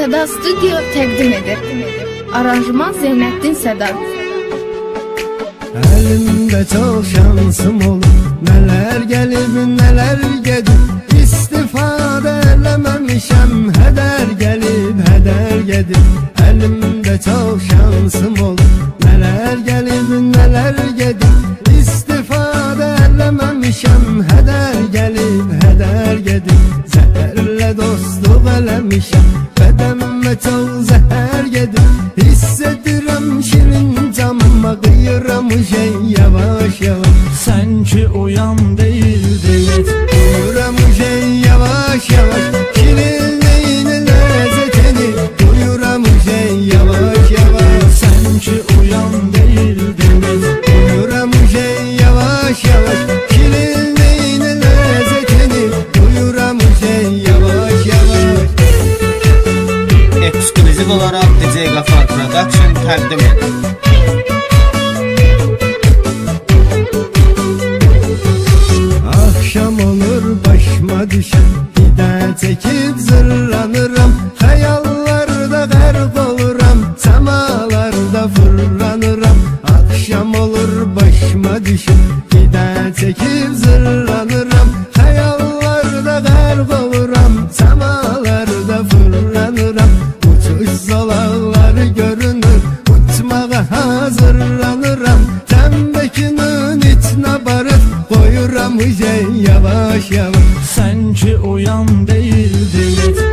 Səda Studio təqdim edir. Aranjman Zeynəddin Sədar. Elimde çok şansım olur. Neler gelip neler gedip İstifade elememişem Heder gelip heder gedip Elimde çok şansım olur. Neler gelip neler gedip İstifade elememişem Heder gelip heder gedip Zehirle dostluk elemişem Bedenime çok zehir gedip Hissedirim şirin camma Kıyıram şey yavaş yavaş. Sen ki uyan değildin Kıyıram şey yavaş yavaş. Şirin lezzetini. Kıyıram şey yavaş yavaş. Sen ki uyan değildin Kıyıram şey yavaş yavaş. Şirin lezzetini. Kıyıram şey yavaş Edir. Akşam olur başıma düşen Gide çekip zırlanırım Hayallarda garip oluram Semalarda fırlanırım. Akşam olur başıma düşen Gide çekip zırlanırım yavaş yavaş. Sen ki uyan Koyuram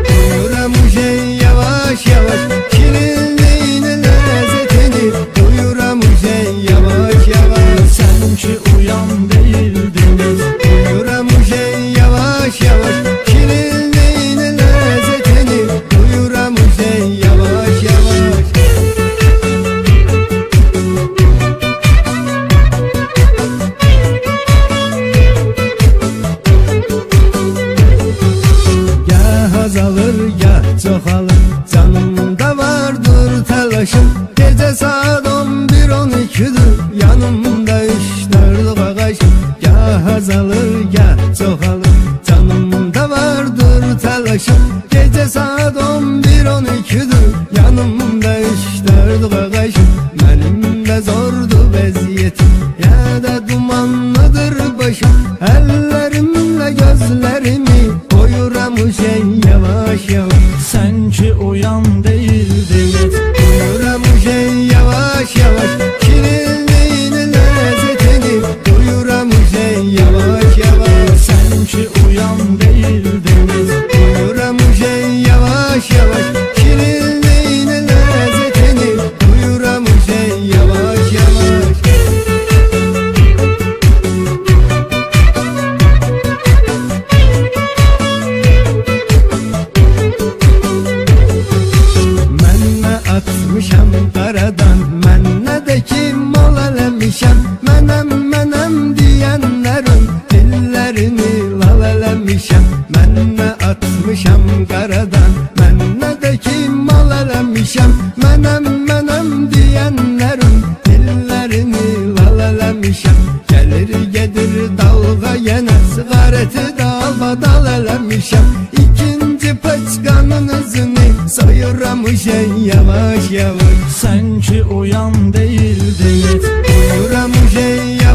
azalır gah çoxalır. Canımda vardır telaşım Gece saat 11 12'dir Yanımda üç dört ağaçım Gah azalır gah çoxalır. Canımda vardır telaşım Gece saat 11 12'dir Yanımda üç dört ağaçım Benim de zordu veziyetim Sen ki uyan değildin atmışam qaradan Mənə də ki mal eləmişəm Mənəm, mənəm deyənlərin Dillərini lal eləmişəm Gəlir gedir dalga yenə Sigareti dalbadal eləmişəm İkinci paçkanın özünü Soyuram şey yavaş yavaş. Sen ki uyan değildin. Koyuram şey yavaş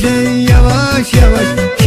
şey yavaş yavaş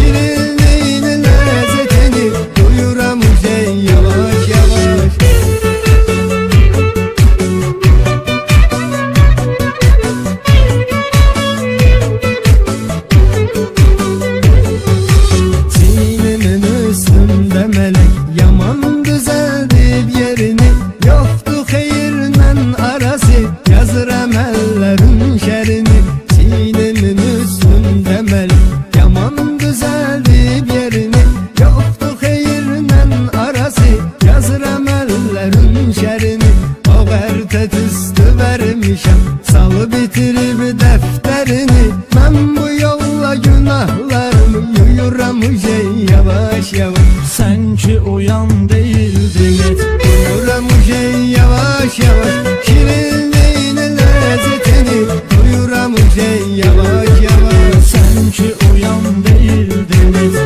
işem Salı bitirib dəftərini Mən bu yolla günahlarımı Yuyuram şey yavaş yavaş. Sən ki uyan deyildin et Yuyuram şey yavaş yavaş Şirinliğinin lezzetini Duyuram şey yavaş yavaş. Sən ki uyan değildin. et